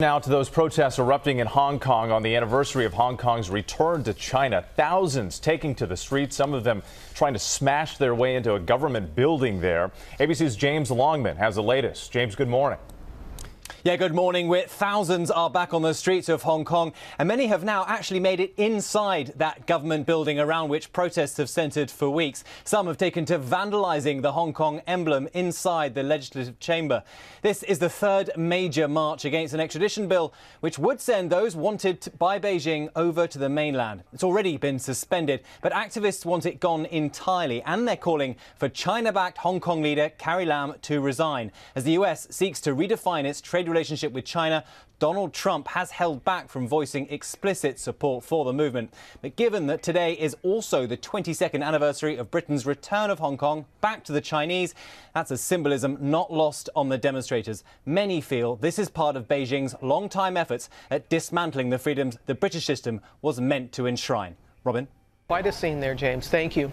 Now to those protests erupting in Hong Kong on the anniversary of Hong Kong's return to China. Thousands taking to the streets, some of them trying to smash their way into a government building there. ABC's James Longman has the latest. James, good morning. Yeah, good morning. Where thousands are back on the streets of Hong Kong, and many have now actually made it inside that government building around which protests have centred for weeks. Some have taken to vandalising the Hong Kong emblem inside the legislative chamber. This is the third major march against an extradition bill, which would send those wanted by Beijing over to the mainland. It's already been suspended, but activists want it gone entirely, and they're calling for China-backed Hong Kong leader Carrie Lam to resign as the US seeks to redefine its trade relationship with China, Donald Trump has held back from voicing explicit support for the movement. But given that today is also the 22nd anniversary of Britain's return of Hong Kong back to the Chinese, that's a symbolism not lost on the demonstrators. Many feel this is part of Beijing's long-time efforts at dismantling the freedoms the British system was meant to enshrine. Robin? Quite a scene there, James. Thank you.